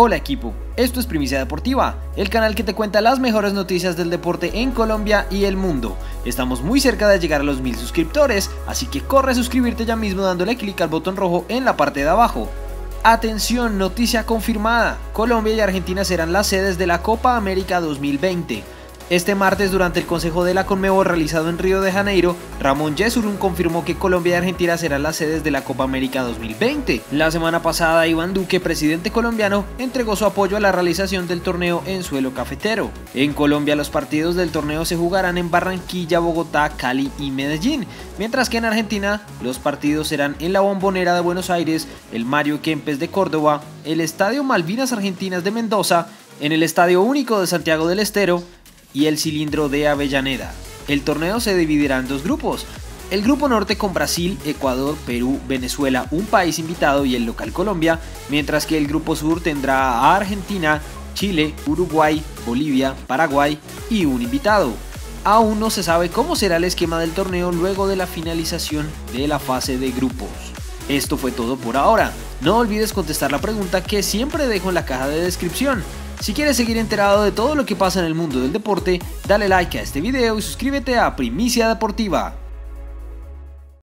Hola equipo, esto es Primicia Deportiva, el canal que te cuenta las mejores noticias del deporte en Colombia y el mundo. Estamos muy cerca de llegar a los mil suscriptores, así que corre a suscribirte ya mismo dándole clic al botón rojo en la parte de abajo. Atención, noticia confirmada, Colombia y Argentina serán las sedes de la Copa América 2020. Este martes, durante el Consejo de la Conmebol realizado en Río de Janeiro, Ramón Yesurún confirmó que Colombia y Argentina serán las sedes de la Copa América 2020. La semana pasada, Iván Duque, presidente colombiano, entregó su apoyo a la realización del torneo en suelo cafetero. En Colombia, los partidos del torneo se jugarán en Barranquilla, Bogotá, Cali y Medellín, mientras que en Argentina, los partidos serán en la Bombonera de Buenos Aires, el Mario Kempes de Córdoba, el Estadio Malvinas Argentinas de Mendoza, en el Estadio Único de Santiago del Estero, y el cilindro de Avellaneda. El torneo se dividirá en dos grupos. El grupo norte con Brasil, Ecuador, Perú, Venezuela, un país invitado y el local Colombia, mientras que el grupo sur tendrá a Argentina, Chile, Uruguay, Bolivia, Paraguay y un invitado. Aún no se sabe cómo será el esquema del torneo luego de la finalización de la fase de grupos. Esto fue todo por ahora. No olvides contestar la pregunta que siempre dejo en la caja de descripción. Si quieres seguir enterado de todo lo que pasa en el mundo del deporte, dale like a este video y suscríbete a Primicia Deportiva.